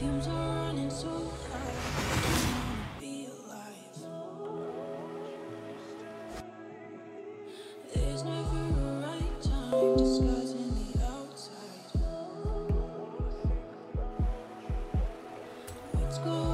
fumes are running so high. I wanna be alive. There's never a right time disguising the outside. Let's go.